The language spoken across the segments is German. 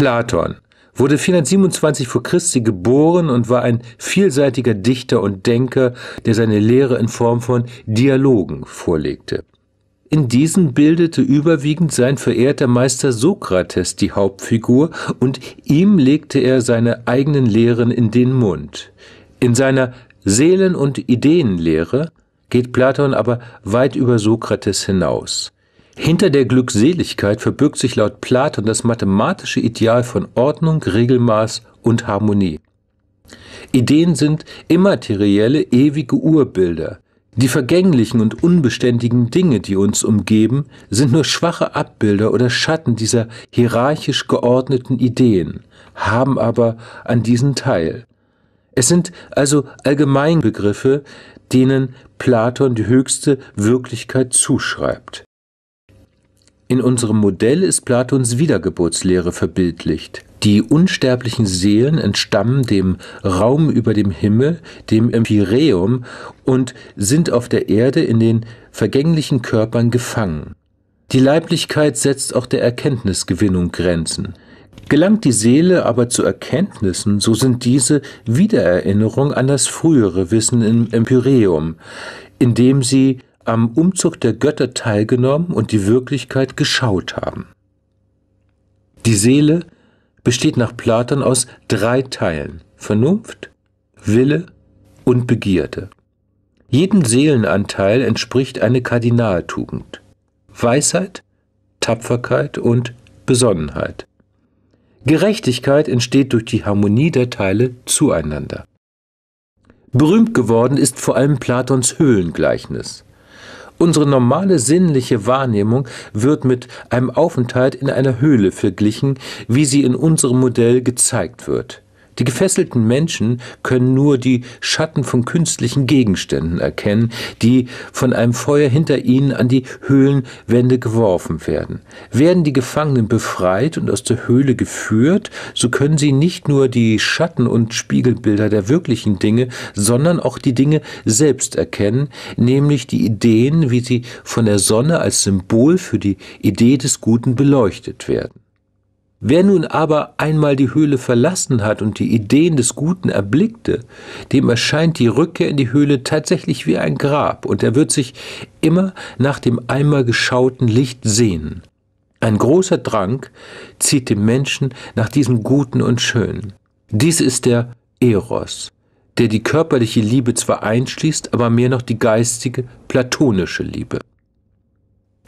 Platon wurde 427 vor Christi geboren und war ein vielseitiger Dichter und Denker, der seine Lehre in Form von Dialogen vorlegte. In diesen bildete überwiegend sein verehrter Meister Sokrates die Hauptfigur und ihm legte er seine eigenen Lehren in den Mund. In seiner Seelen- und Ideenlehre geht Platon aber weit über Sokrates hinaus. Hinter der Glückseligkeit verbirgt sich laut Platon das mathematische Ideal von Ordnung, Regelmaß und Harmonie. Ideen sind immaterielle, ewige Urbilder. Die vergänglichen und unbeständigen Dinge, die uns umgeben, sind nur schwache Abbilder oder Schatten dieser hierarchisch geordneten Ideen, haben aber an diesen Teil. Es sind also Allgemeinbegriffe, denen Platon die höchste Wirklichkeit zuschreibt. In unserem Modell ist Platons Wiedergeburtslehre verbildlicht. Die unsterblichen Seelen entstammen dem Raum über dem Himmel, dem Empyreum, und sind auf der Erde in den vergänglichen Körpern gefangen. Die Leiblichkeit setzt auch der Erkenntnisgewinnung Grenzen. Gelangt die Seele aber zu Erkenntnissen, so sind diese Wiedererinnerung an das frühere Wissen im Empyreum, indem sie am Umzug der Götter teilgenommen und die Wirklichkeit geschaut haben. Die Seele besteht nach Platon aus drei Teilen Vernunft, Wille und Begierde. Jedem Seelenanteil entspricht eine Kardinaltugend Weisheit, Tapferkeit und Besonnenheit. Gerechtigkeit entsteht durch die Harmonie der Teile zueinander. Berühmt geworden ist vor allem Platons Höhlengleichnis. Unsere normale sinnliche Wahrnehmung wird mit einem Aufenthalt in einer Höhle verglichen, wie sie in unserem Modell gezeigt wird. Die gefesselten Menschen können nur die Schatten von künstlichen Gegenständen erkennen, die von einem Feuer hinter ihnen an die Höhlenwände geworfen werden. Werden die Gefangenen befreit und aus der Höhle geführt, so können sie nicht nur die Schatten und Spiegelbilder der wirklichen Dinge, sondern auch die Dinge selbst erkennen, nämlich die Ideen, wie sie von der Sonne als Symbol für die Idee des Guten beleuchtet werden. Wer nun aber einmal die Höhle verlassen hat und die Ideen des Guten erblickte, dem erscheint die Rückkehr in die Höhle tatsächlich wie ein Grab, und er wird sich immer nach dem einmal geschauten Licht sehnen. Ein großer Drang zieht den Menschen nach diesem Guten und Schönen. Dies ist der Eros, der die körperliche Liebe zwar einschließt, aber mehr noch die geistige, platonische Liebe.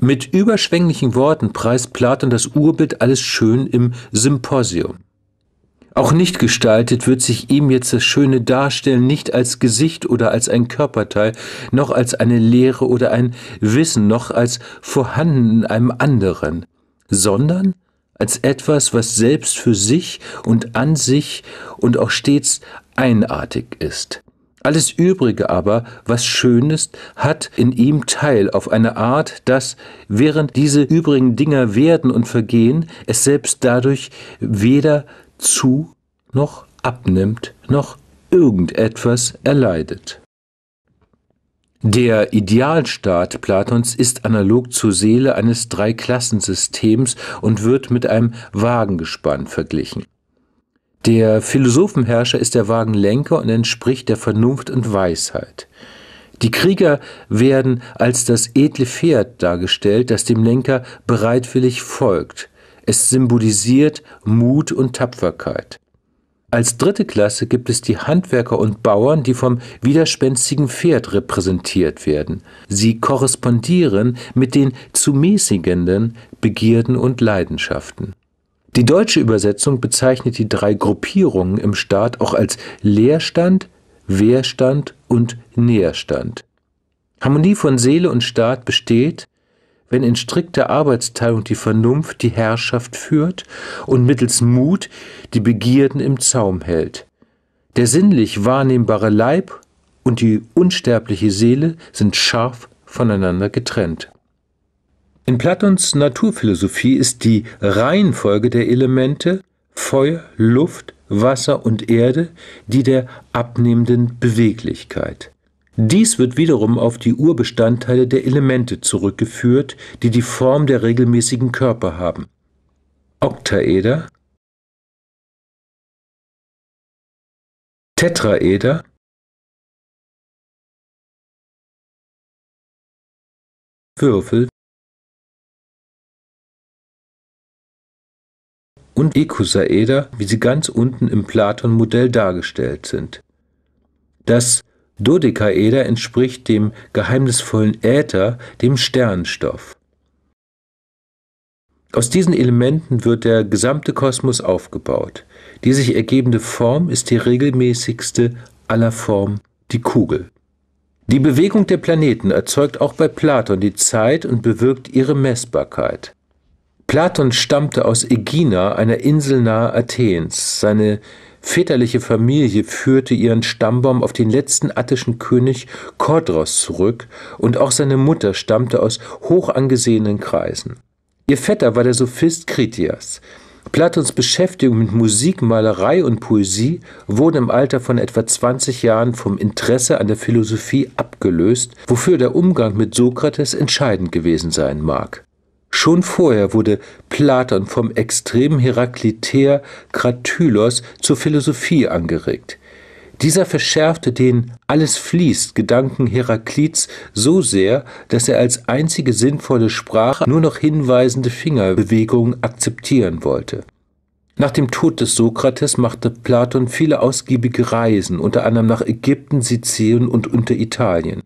Mit überschwänglichen Worten preist Platon das Urbild alles schön im Symposium. Auch nicht gestaltet wird sich ihm jetzt das schöne Darstellen nicht als Gesicht oder als ein Körperteil, noch als eine Lehre oder ein Wissen, noch als vorhanden in einem anderen, sondern als etwas, was selbst für sich und an sich und auch stets einartig ist. Alles Übrige aber, was schön ist, hat in ihm Teil auf eine Art, dass, während diese übrigen Dinger werden und vergehen, es selbst dadurch weder zu noch abnimmt, noch irgendetwas erleidet. Der Idealstaat Platons ist analog zur Seele eines Dreiklassensystems und wird mit einem Wagengespann verglichen. Der Philosophenherrscher ist der Wagenlenker und entspricht der Vernunft und Weisheit. Die Krieger werden als das edle Pferd dargestellt, das dem Lenker bereitwillig folgt. Es symbolisiert Mut und Tapferkeit. Als dritte Klasse gibt es die Handwerker und Bauern, die vom widerspenstigen Pferd repräsentiert werden. Sie korrespondieren mit den zu mäßigenden Begierden und Leidenschaften. Die deutsche Übersetzung bezeichnet die drei Gruppierungen im Staat auch als Leerstand, Wehrstand und Nährstand. Harmonie von Seele und Staat besteht, wenn in strikter Arbeitsteilung die Vernunft die Herrschaft führt und mittels Mut die Begierden im Zaum hält. Der sinnlich wahrnehmbare Leib und die unsterbliche Seele sind scharf voneinander getrennt. In Platons Naturphilosophie ist die Reihenfolge der Elemente Feuer, Luft, Wasser und Erde die der abnehmenden Beweglichkeit. Dies wird wiederum auf die Urbestandteile der Elemente zurückgeführt, die die Form der regelmäßigen Körper haben. Oktaeder, Tetraeder, Würfel und Ikosaeder, wie sie ganz unten im Platon-Modell dargestellt sind. Das Dodekaeder entspricht dem geheimnisvollen Äther, dem Sternstoff. Aus diesen Elementen wird der gesamte Kosmos aufgebaut. Die sich ergebende Form ist die regelmäßigste aller Formen, die Kugel. Die Bewegung der Planeten erzeugt auch bei Platon die Zeit und bewirkt ihre Messbarkeit. Platon stammte aus Ägina, einer Insel nahe Athens. Seine väterliche Familie führte ihren Stammbaum auf den letzten attischen König Kordros zurück und auch seine Mutter stammte aus hoch angesehenen Kreisen. Ihr Vetter war der Sophist Kritias. Platons Beschäftigung mit Musik, Malerei und Poesie wurde im Alter von etwa 20 Jahren vom Interesse an der Philosophie abgelöst, wofür der Umgang mit Sokrates entscheidend gewesen sein mag. Schon vorher wurde Platon vom extremen Herakliter Kratylos zur Philosophie angeregt. Dieser verschärfte den Alles fließt Gedanken Heraklits so sehr, dass er als einzige sinnvolle Sprache nur noch hinweisende Fingerbewegungen akzeptieren wollte. Nach dem Tod des Sokrates machte Platon viele ausgiebige Reisen, unter anderem nach Ägypten, Sizilien und Unteritalien.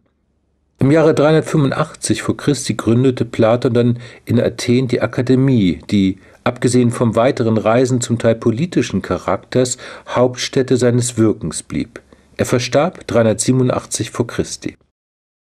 Im Jahre 385 vor Christi gründete Platon dann in Athen die Akademie, die, abgesehen vom weiteren Reisen zum Teil politischen Charakters, Hauptstätte seines Wirkens blieb. Er verstarb 387 vor Christi